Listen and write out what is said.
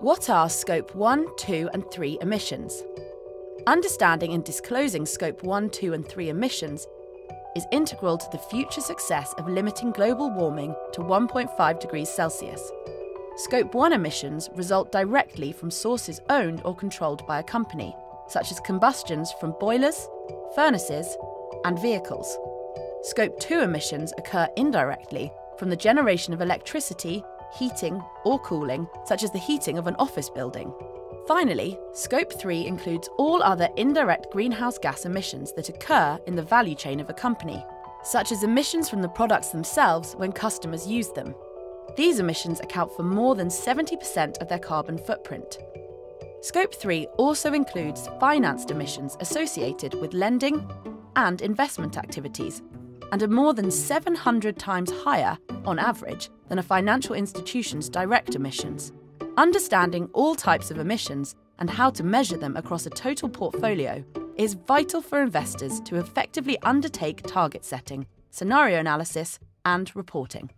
What are Scope 1, 2, and 3 emissions? Understanding and disclosing Scope 1, 2, and 3 emissions is integral to the future success of limiting global warming to 1.5 degrees Celsius. Scope 1 emissions result directly from sources owned or controlled by a company, such as combustions from boilers, furnaces, and vehicles. Scope 2 emissions occur indirectly from the generation of electricity heating, or cooling, such as the heating of an office building. Finally, Scope 3 includes all other indirect greenhouse gas emissions that occur in the value chain of a company, such as emissions from the products themselves when customers use them. These emissions account for more than 70% of their carbon footprint. Scope 3 also includes financed emissions associated with lending and investment activities, and are more than 700 times higher, on average, than a financial institution's direct emissions. Understanding all types of emissions and how to measure them across a total portfolio is vital for investors to effectively undertake target setting, scenario analysis, and reporting.